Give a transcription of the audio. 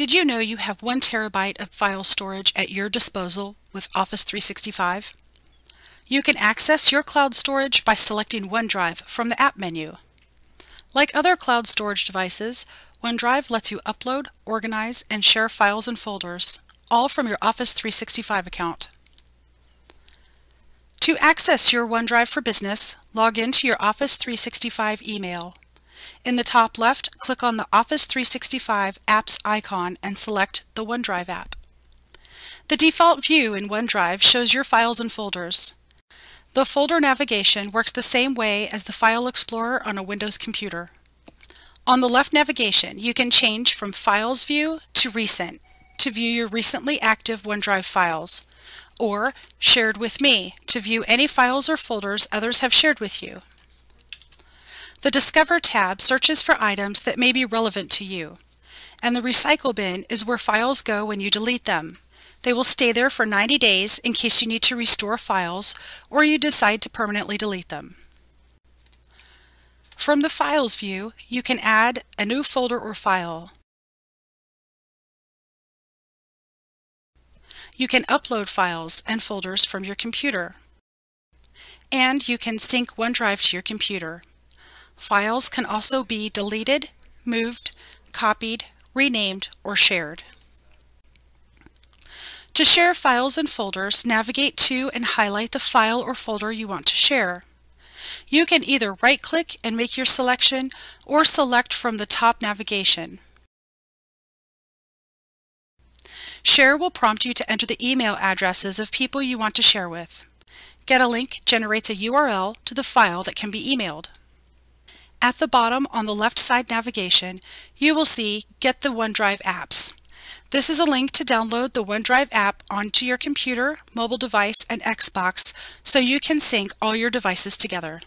Did you know you have one terabyte of file storage at your disposal with Office 365? You can access your cloud storage by selecting OneDrive from the App menu. Like other cloud storage devices, OneDrive lets you upload, organize, and share files and folders, all from your Office 365 account. To access your OneDrive for Business, log into your Office 365 email. In the top left, click on the Office 365 Apps icon and select the OneDrive app. The default view in OneDrive shows your files and folders. The folder navigation works the same way as the File Explorer on a Windows computer. On the left navigation, you can change from Files View to Recent to view your recently active OneDrive files, or Shared with Me to view any files or folders others have shared with you. The Discover tab searches for items that may be relevant to you, and the Recycle bin is where files go when you delete them. They will stay there for 90 days in case you need to restore files or you decide to permanently delete them. From the Files view, you can add a new folder or file. You can upload files and folders from your computer. And you can sync OneDrive to your computer. Files can also be deleted, moved, copied, renamed, or shared. To share files and folders, navigate to and highlight the file or folder you want to share. You can either right-click and make your selection or select from the top navigation. Share will prompt you to enter the email addresses of people you want to share with. Get a link generates a URL to the file that can be emailed. At the bottom on the left side navigation, you will see Get the OneDrive apps. This is a link to download the OneDrive app onto your computer, mobile device, and Xbox so you can sync all your devices together.